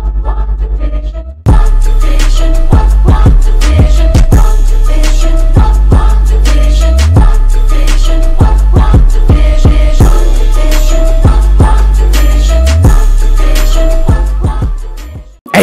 not want to take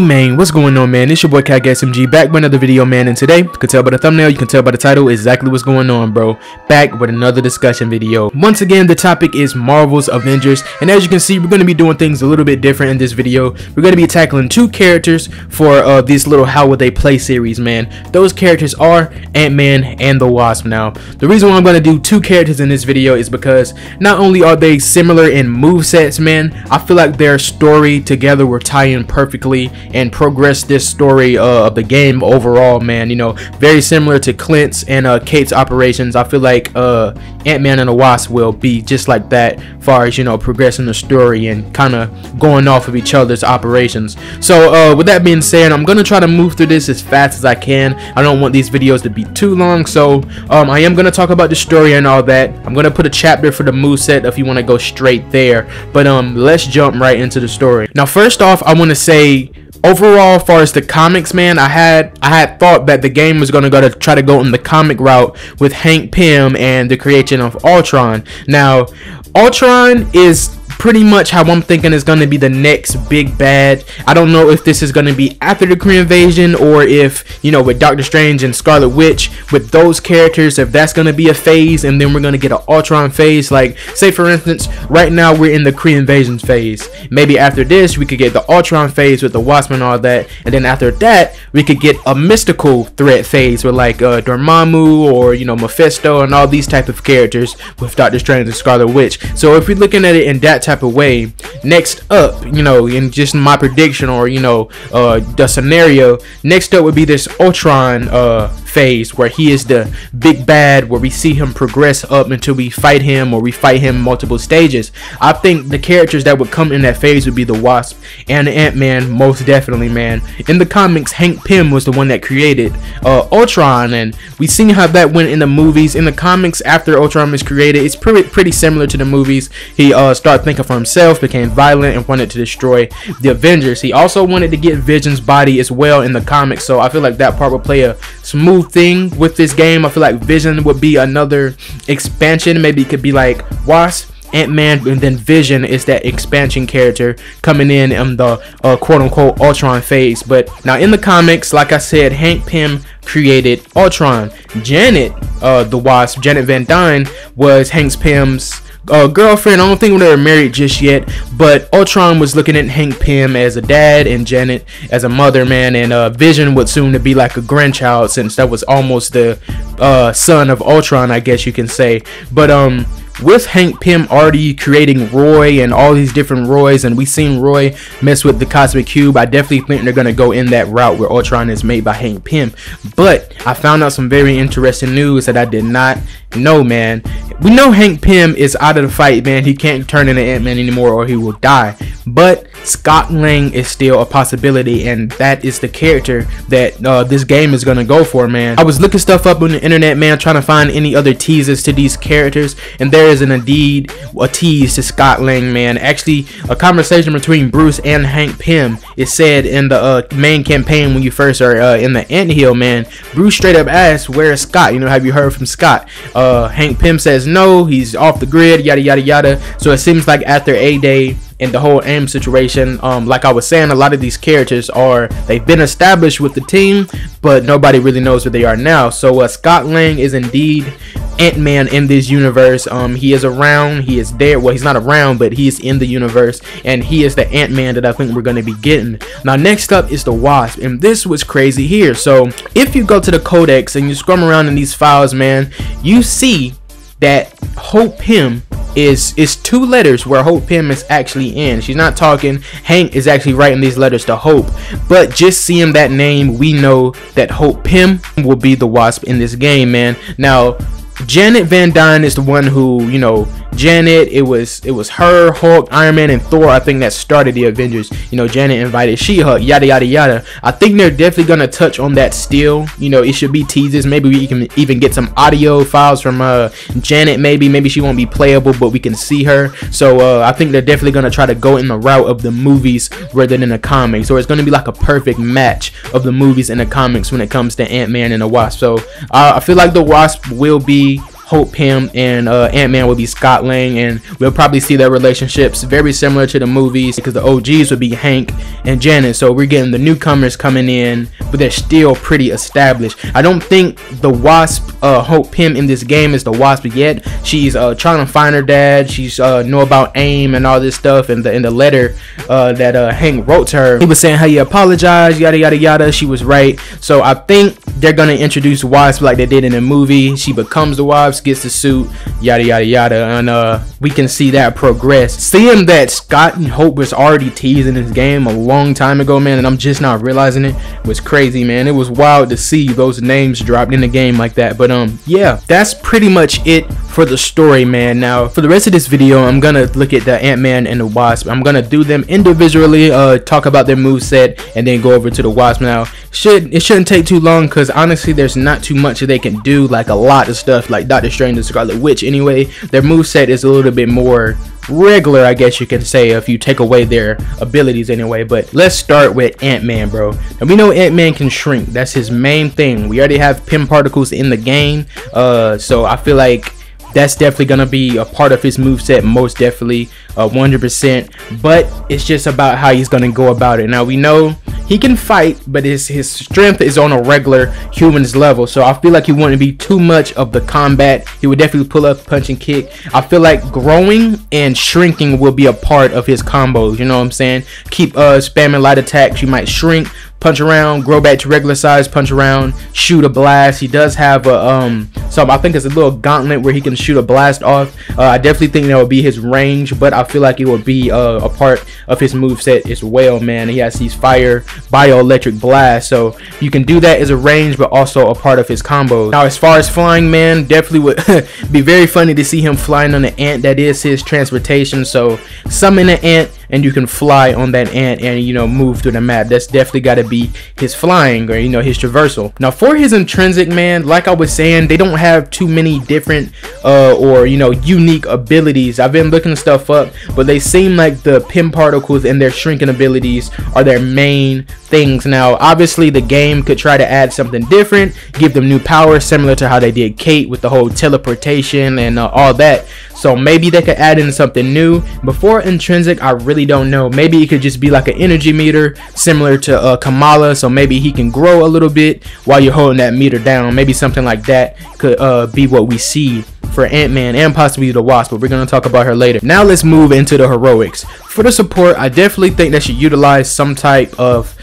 Hey man, what's going on man? It's your boy KAGE SMG back with another video man and today, you can tell by the thumbnail, you can tell by the title exactly what's going on bro. Back with another discussion video. Once again, the topic is Marvel's Avengers and as you can see, we're going to be doing things a little bit different in this video. We're going to be tackling two characters for uh, this little How Would They Play series man. Those characters are Ant-Man and the Wasp now. The reason why I'm going to do two characters in this video is because not only are they similar in move sets man, I feel like their story together will tie in perfectly and progress this story uh, of the game overall, man. You know, very similar to Clint's and uh, Kate's operations. I feel like uh, Ant-Man and the Wasp will be just like that, far as you know, progressing the story and kind of going off of each other's operations. So, uh, with that being said, I'm gonna try to move through this as fast as I can. I don't want these videos to be too long, so um, I am gonna talk about the story and all that. I'm gonna put a chapter for the move set if you want to go straight there. But um, let's jump right into the story. Now, first off, I want to say overall as far as the comics man i had i had thought that the game was going to go to try to go in the comic route with hank pym and the creation of ultron. Now ultron is pretty much how I'm thinking is going to be the next big bad. I don't know if this is going to be after the Kree invasion or if, you know, with Doctor Strange and Scarlet Witch, with those characters, if that's going to be a phase and then we're going to get an Ultron phase. Like, say for instance, right now we're in the Kree invasion phase. Maybe after this, we could get the Ultron phase with the Wasp and all that. And then after that, we could get a mystical threat phase with like uh, Dormammu or, you know, Mephisto and all these type of characters with Doctor Strange and Scarlet Witch. So if we're looking at it in that type of way. Next up, you know, in just my prediction or you know, uh, the scenario. Next up would be this Ultron uh phase where he is the big bad where we see him progress up until we fight him or we fight him multiple stages. I think the characters that would come in that phase would be the Wasp and the Ant-Man most definitely man. In the comics Hank Pym was the one that created uh, Ultron and we seen how that went in the movies. In the comics after Ultron was created it's pretty pretty similar to the movies. He uh, started thinking for himself, became violent and wanted to destroy the Avengers. He also wanted to get Vision's body as well in the comics so I feel like that part would play a smooth thing with this game. I feel like Vision would be another expansion. Maybe it could be like Wasp, Ant-Man, and then Vision is that expansion character coming in in the uh, quote-unquote Ultron phase. But now in the comics, like I said, Hank Pym created Ultron. Janet, uh, the Wasp, Janet Van Dyne, was Hank Pym's uh, girlfriend. I don't think they were married just yet, but Ultron was looking at Hank Pym as a dad and Janet as a mother, man, and uh, Vision would soon to be like a grandchild since that was almost the uh, son of Ultron, I guess you can say. But um, with Hank Pym already creating Roy and all these different Roys, and we seen Roy mess with the Cosmic Cube, I definitely think they're gonna go in that route where Ultron is made by Hank Pym. But I found out some very interesting news that I did not know, man. We know Hank Pym is out of the fight, man. He can't turn into Ant-Man anymore or he will die. But Scott Lang is still a possibility, and that is the character that uh, this game is gonna go for, man. I was looking stuff up on the internet, man, trying to find any other teases to these characters, and there is an indeed a tease to Scott Lang, man. Actually, a conversation between Bruce and Hank Pym is said in the uh, main campaign when you first are uh, in the Ant Hill, man. Bruce straight up asks, "Where is Scott?" You know, have you heard from Scott? Uh, Hank Pym says no, he's off the grid, yada yada yada. So it seems like after A Day in the whole AIM situation. Um, like I was saying, a lot of these characters are they've been established with the team, but nobody really knows where they are now. So uh, Scott Lang is indeed Ant-Man in this universe. Um, he is around, he is there. Well, he's not around, but he is in the universe, and he is the Ant-Man that I think we're gonna be getting. Now, next up is the Wasp, and this was crazy here. So, if you go to the Codex and you scrum around in these files, man, you see that Hope Pym is is two letters where Hope Pym is actually in. She's not talking. Hank is actually writing these letters to Hope. But just seeing that name, we know that Hope Pym will be the Wasp in this game, man. Now, Janet Van Dyne is the one who, you know, Janet. It was it was her, Hulk, Iron Man, and Thor. I think that started the Avengers. You know, Janet invited She-Hulk, yada yada yada. I think they're definitely gonna touch on that still. You know, it should be teases. Maybe we can even get some audio files from uh, Janet. Maybe maybe she won't be playable, but we can see her. So uh, I think they're definitely gonna try to go in the route of the movies rather than the comics, or it's gonna be like a perfect match of the movies and the comics when it comes to Ant Man and the Wasp. So uh, I feel like the Wasp will be Hope Pym and uh, Ant Man will be Scott Lang, and we'll probably see their relationships very similar to the movies because the OGs would be Hank and Janet. So we're getting the newcomers coming in, but they're still pretty established. I don't think the Wasp, uh, Hope Pym in this game is the Wasp yet. She's uh, trying to find her dad. She's uh, know about AIM and all this stuff. And the in the letter uh, that uh, Hank wrote to her, he was saying how he apologized, yada yada yada. She was right. So I think they're gonna introduce Wasp like they did in the movie. She becomes the Wasp gets the suit, yada yada yada, and uh, we can see that progress. Seeing that Scott and Hope was already teasing this game a long time ago, man, and I'm just not realizing it was crazy, man. It was wild to see those names dropped in the game like that. But um, yeah, that's pretty much it for the story, man. Now, for the rest of this video, I'm gonna look at the Ant-Man and the Wasp. I'm gonna do them individually, uh, talk about their move set, and then go over to the Wasp. Now, should it shouldn't take too long, cause honestly, there's not too much they can do. Like a lot of stuff, like Doctor Strange and Scarlet Witch. Anyway, their move set is a little bit more regular, I guess you can say, if you take away their abilities anyway. But let's start with Ant-Man, bro. And we know Ant-Man can shrink. That's his main thing. We already have Pym particles in the game, uh, so I feel like that's definitely gonna be a part of his move set most definitely 100% but it's just about how he's gonna go about it. Now we know he can fight but his his strength is on a regular human's level. So i feel like he wouldn't be too much of the combat. He would definitely pull up punch and kick. I feel like growing and shrinking will be a part of his combos you know what i'm saying? Keep uh spamming light attacks you might shrink punch around, grow back to regular size, punch around, shoot a blast. He does have a um some I think it's a little gauntlet where he can shoot a blast off. Uh, I definitely think that would be his range, but I feel like it would be uh, a part of his move set as well, man. He has these fire bioelectric blasts, so you can do that as a range, but also a part of his combo. Now, as far as flying, man, definitely would be very funny to see him flying on the ant. That is his transportation. So summon an ant and you can fly on that ant and you know move through the map. That's definitely got to be his flying or you know his traversal. Now for his intrinsic man like i was saying they don't have too many different uh or you know unique abilities. I've been looking stuff up but they seem like the Pym particles and their shrinking abilities are their main things. Now obviously the game could try to add something different give them new powers similar to how they did kate with the whole teleportation and uh, all that. So maybe they could add in something new. Before intrinsic, I really don't know. Maybe it could just be like an energy meter similar to uh, Kamala. So maybe he can grow a little bit while you're holding that meter down. Maybe something like that could uh, be what we see for Ant-Man and possibly the Wasp, but we're going to talk about her later. Now let's move into the heroics. For the support, I definitely think they should utilize some type of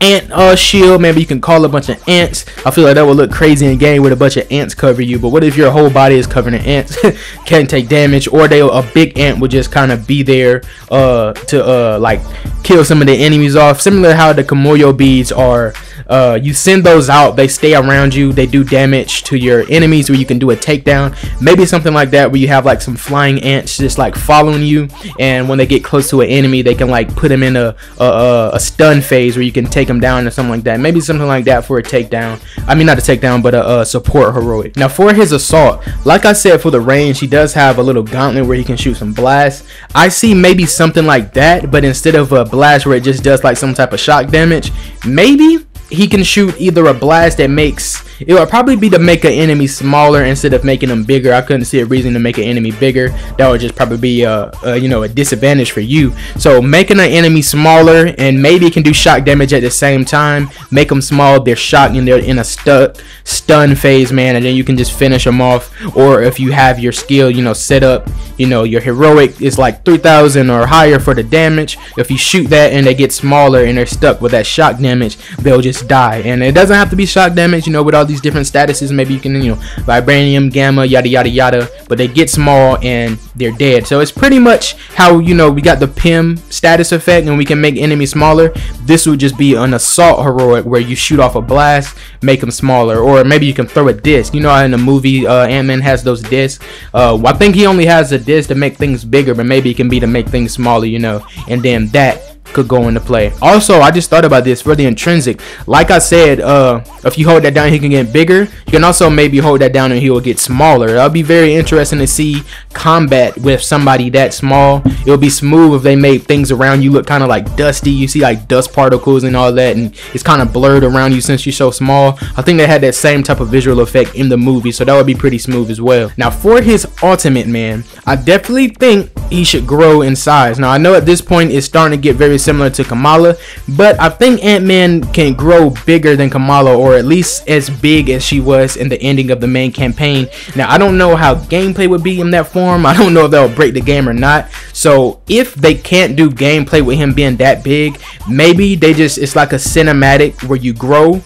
ant uh, shield. Maybe you can call a bunch of ants. I feel like that would look crazy in game with a bunch of ants cover you. But what if your whole body is covered in ants? Can't take damage, or they a big ant would just kind of be there uh, to uh, like kill some of the enemies off. Similar to how the Kimoyo beads are uh, you send those out, they stay around you, they do damage to your enemies where you can do a takedown. Maybe something like that where you have like some flying ants just like following you, and when they get close to an enemy, they can like put them in a, a, a stun phase where you can take them down or something like that. Maybe something like that for a takedown. I mean, not a takedown, but a, a support heroic. Now, for his assault, like I said, for the range, he does have a little gauntlet where he can shoot some blasts. I see maybe something like that, but instead of a blast where it just does like some type of shock damage, maybe he can shoot either a blast that makes it would probably be to make an enemy smaller instead of making them bigger. I couldn't see a reason to make an enemy bigger. That would just probably be a, a you know a disadvantage for you. So making an enemy smaller and maybe can do shock damage at the same time. Make them small. They're shocked and they're in a stuck stun phase, man, and then you can just finish them off. Or if you have your skill, you know, set up, you know, your heroic is like 3,000 or higher for the damage. If you shoot that and they get smaller and they're stuck with that shock damage, they'll just just die. And it doesn't have to be shock damage, you know, with all these different statuses. Maybe you can, you know, vibranium, gamma, yada yada yada. But they get small and they're dead. So it's pretty much how you know we got the Pym status effect and we can make enemies smaller. This would just be an assault heroic where you shoot off a blast, make them smaller, or maybe you can throw a disc. You know in the movie uh, Ant Man has those discs. Uh, I think he only has a disc to make things bigger, but maybe it can be to make things smaller. You know, and then that could go into play. Also, I just thought about this for the intrinsic. Like I said, uh, if you hold that down, he can get bigger. You can also maybe hold that down and he will get smaller. That'll be very interesting to see combat with somebody that small. It'll be smooth if they make things around you look kind of like dusty. You see like dust particles and all that, and it's kind of blurred around you since you're so small. I think they had that same type of visual effect in the movie, so that would be pretty smooth as well. Now, for his ultimate, man, I definitely think he should grow in size. Now, I know at this point it's starting to get very similar to Kamala, but I think Ant-Man can grow bigger than Kamala, or at least as big as she was in the ending of the main campaign. Now, I don't know how gameplay would be in that form. I don't know if that will break the game or not. So, if they can't do gameplay with him being that big, maybe they just it's like a cinematic where you grow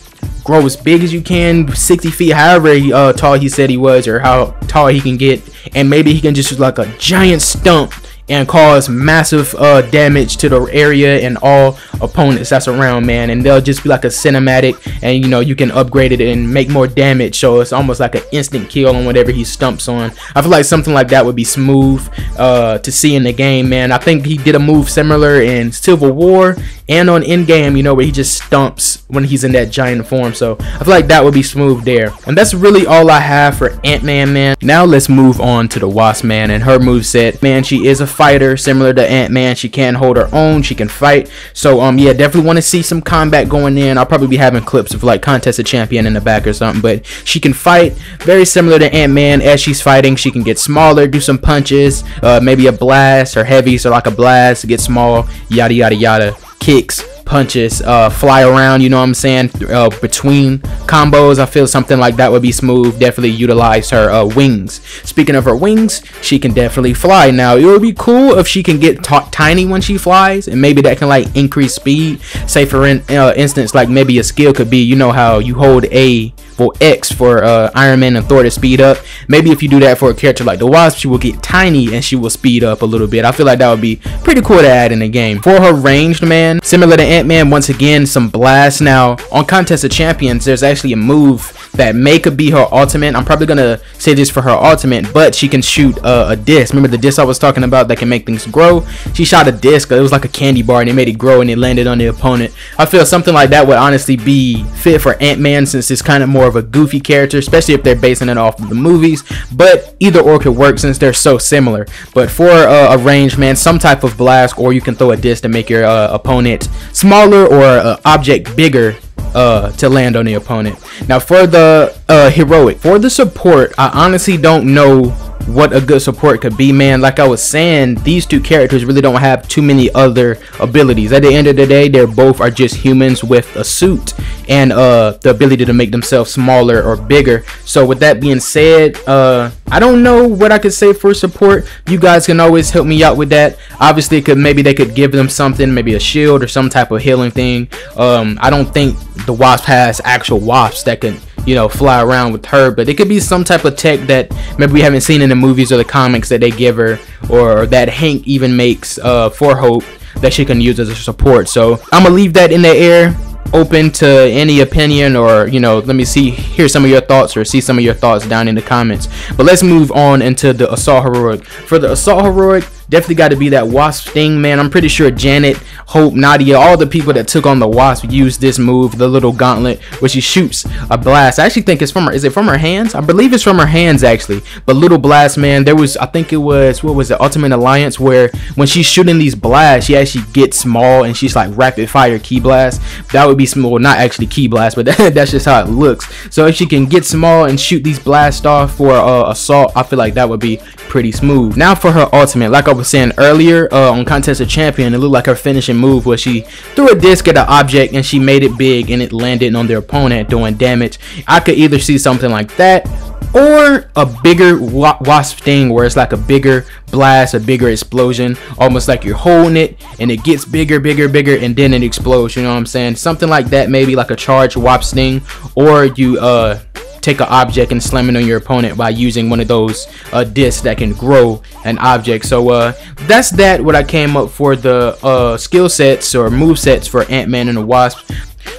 grow as big as you can 60 feet however uh, tall he said he was or how tall he can get. And maybe he can just use like a giant stump and cause massive uh, damage to the area and all opponents that's around, man. And they'll just be like a cinematic, and you know you can upgrade it and make more damage. So it's almost like an instant kill on whatever he stumps on. I feel like something like that would be smooth uh, to see in the game, man. I think he did a move similar in Civil War and on Endgame, you know, where he just stumps when he's in that giant form. So I feel like that would be smooth there. And that's really all I have for Ant-Man, man. Now let's move on to the Wasp, man, and her move set. Man, she is a fighter similar to Ant-Man. She can hold her own. She can fight. So um yeah, definitely want to see some combat going in. I'll probably be having clips of like Contest of Champion in the back or something. But she can fight very similar to Ant-Man. As she's fighting, she can get smaller, do some punches, uh, maybe a blast. Her heavy, so like a blast, get small, yada yada yada. Kicks, punches uh, fly around, you know what I'm saying, uh, between combos. I feel something like that would be smooth. Definitely utilize her uh, wings. Speaking of her wings, she can definitely fly. Now, it would be cool if she can get tiny when she flies, and maybe that can like increase speed. Say for in, uh, instance, like maybe a skill could be, you know how you hold A for X for uh, Iron Man and Thor to speed up. Maybe if you do that for a character like the Wasp, she will get tiny and she will speed up a little bit. I feel like that would be pretty cool to add in the game. For her ranged man, similar to Ant-Man, once again, some blast. Now, on Contest of Champions, there's actually a move that may could be her ultimate. I'm probably gonna say this for her ultimate, but she can shoot uh, a disc. Remember the disc I was talking about that can make things grow? She shot a disc. It was like a candy bar, and it made it grow, and it landed on the opponent. I feel something like that would honestly be fit for Ant-Man since it's kind of more of a goofy character, especially if they're basing it off of the movies. But either or could work since they're so similar. But for uh, a range man, some type of blast, or you can throw a disc to make your uh, opponent smaller or uh, object bigger uh, to land on the opponent. Now for the uh, heroic, for the support, I honestly don't know what a good support could be, man. Like I was saying, these two characters really don't have too many other abilities. At the end of the day, they're both are just humans with a suit and uh, the ability to make themselves smaller or bigger. So with that being said, uh, I don't know what I could say for support. You guys can always help me out with that. Obviously, could maybe they could give them something, maybe a shield or some type of healing thing. Um, I don't think the wasp has actual wasps that can you know, fly around with her. But it could be some type of tech that maybe we haven't seen in the movies or the comics that they give her, or that Hank even makes uh, for Hope that she can use as a support. So I'm gonna leave that in the air open to any opinion or you know let me see hear some of your thoughts or see some of your thoughts down in the comments but let's move on into the assault heroic for the assault heroic definitely got to be that wasp sting man. I'm pretty sure janet hope nadia all the people that took on the wasp used this move the little gauntlet where she shoots a blast. I actually think it's from her is it from her hands? I believe it's from her hands actually. But little blast man there was i think it was what was it ultimate alliance where when she's shooting these blasts she actually gets small and she's like rapid fire key blast. That would be small not actually key blast but that's just how it looks. So if she can get small and shoot these blasts off for uh, assault i feel like that would be pretty smooth. Now for her ultimate like i saying earlier uh, on Contest of Champion, it looked like her finishing move was she threw a disc at an object and she made it big and it landed on their opponent doing damage. I could either see something like that or a bigger wasp thing where it's like a bigger blast, a bigger explosion, almost like you're holding it and it gets bigger, bigger, bigger, and then it explodes. You know what I'm saying? Something like that, maybe like a charged wasp sting, or you uh take an object and slam it on your opponent by using one of those uh, discs that can grow an object. So uh, that's that. What I came up for the uh, skill sets or move sets for Ant-Man and the Wasp.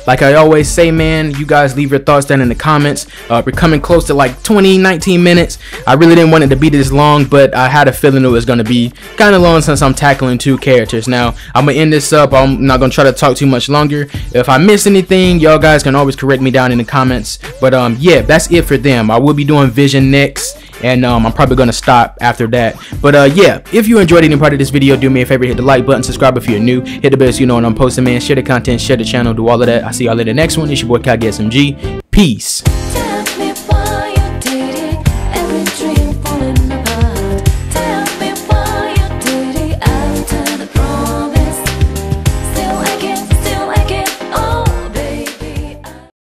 Like I always say, man, you guys leave your thoughts down in the comments. Uh, we're coming close to like 20, 19 minutes. I really didn't want it to be this long, but I had a feeling it was going to be kind of long since I'm tackling two characters. Now, I'm going to end this up. I'm not going to try to talk too much longer. If I miss anything, y'all guys can always correct me down in the comments. But um, yeah, that's it for them. I will be doing Vision next and um, I'm probably gonna stop after that. But uh, yeah, if you enjoyed any part of this video, do me a favor, hit the like button, subscribe if you're new, hit the bell so you know when I'm posting, man. Share the content, share the channel, do all of that. I'll see y'all in the next one. It's your boy KAGE SMG. Peace.